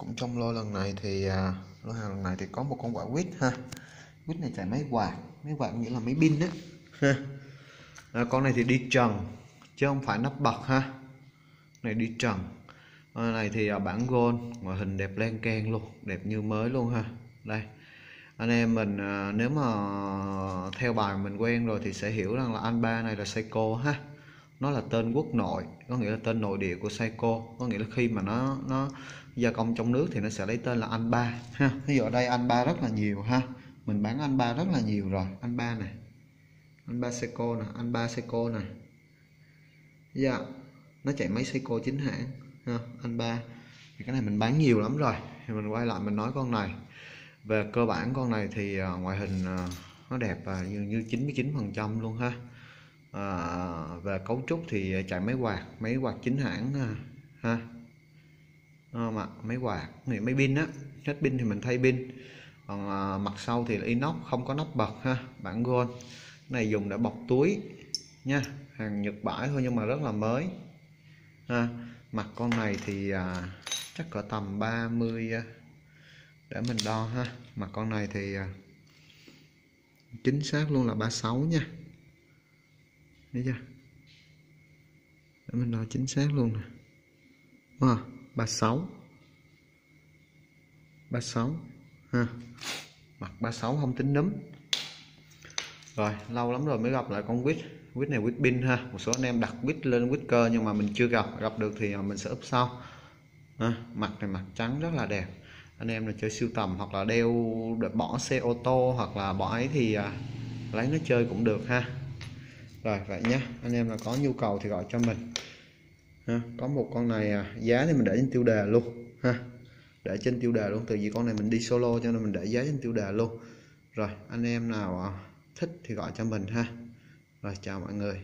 cũng trong lô lần này thì à, lô hàng lần này thì có một con quả quýt ha. Quýt này chạy máy quạt máy quạt nghĩa là máy pin đó, ha. À, con này thì đi trần chứ không phải nắp bật ha. Này đi trần. Con này thì à, bản gold ngoại hình đẹp len keng luôn đẹp như mới luôn ha. Đây. Anh em mình à, nếu mà theo bài mình quen rồi thì sẽ hiểu rằng là anh ba này là Seiko ha nó là tên quốc nội, có nghĩa là tên nội địa của Seiko có nghĩa là khi mà nó nó gia công trong nước thì nó sẽ lấy tên là anh ba, ha. Ví dụ ở đây anh ba rất là nhiều, ha. Mình bán anh ba rất là nhiều rồi. Anh ba này, anh ba Seiko nè, anh ba Seiko này dạ nó chạy máy Seiko chính hãng, ha, anh ba. Thì cái này mình bán nhiều lắm rồi. Thì mình quay lại mình nói con này. Về cơ bản con này thì à, ngoại hình à, nó đẹp và như như 99 phần trăm luôn, ha à, về cấu trúc thì chạy máy quạt máy quạt chính hãng à, ha. À, mặt máy quạt thì máy pin á hết pin thì mình thay pin. Còn à, mặt sau thì là inox không có nắp bật ha bản gold. Này dùng để bọc túi nha hàng nhật bãi thôi nhưng mà rất là mới ha. Mặt con này thì à, chắc cỡ tầm 30 à, để mình đo ha. Mặt con này thì à, chính xác luôn là 36 nha thấy chưa? Để mình đo chính xác luôn nè. À, 36 36 ha. Mặt 36 không tính nấm rồi lâu lắm rồi mới gặp lại con quýt. Quýt này quýt pin ha. Một số anh em đặt quýt lên quýt cơ nhưng mà mình chưa gặp. Gặp được thì mình sẽ úp sau. Ha. mặt này mặt trắng rất là đẹp. Anh em là chơi siêu tầm hoặc là đeo để bỏ xe ô tô hoặc là bỏ ấy thì à, lấy nó chơi cũng được ha rồi vậy nhé anh em là có nhu cầu thì gọi cho mình. Ha. có một con này à, giá thì mình để trên tiêu đề luôn. Ha để trên tiêu đề luôn. Từ vì con này mình đi solo cho nên mình để giá trên tiêu đề luôn. Rồi anh em nào à, thích thì gọi cho mình ha. Rồi chào mọi người.